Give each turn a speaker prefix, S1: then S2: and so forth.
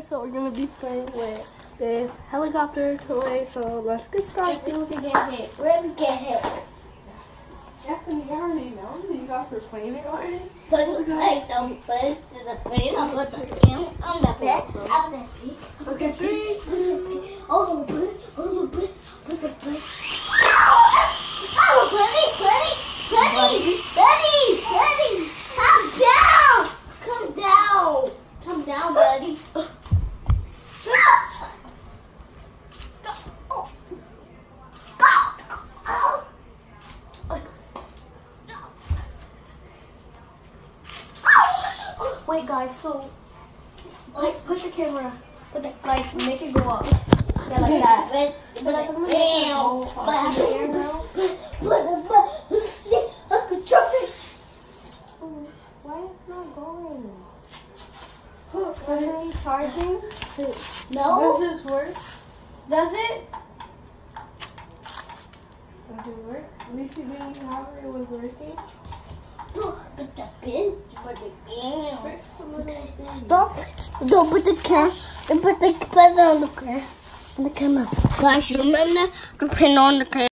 S1: today, so we're gonna be playing with the helicopter toy. So let's get started. See if we can get hit.
S2: Where we get hit?
S1: Jackson, you already know. You guys were playing it already.
S2: Put it like the foot to the plane. I'm put the cam on the bed. On the feet.
S1: Okay, three.
S2: The foot. Oh,
S1: Wait, guys. So, like, push the camera. Put the like, make it go up. Yeah, like that.
S2: But,
S1: So
S2: but,
S1: that's what I'm gonna
S2: but,
S1: the air now.
S2: but, but, let's go jump it.
S1: Why is it not going? Is it charging?
S2: No.
S1: Does this work? Does it? Does it work? Lisa, didn't have it? It was working?
S2: Don't, don't put the don't put the, it on the on the camera. Guys, remember? Put it on the camera.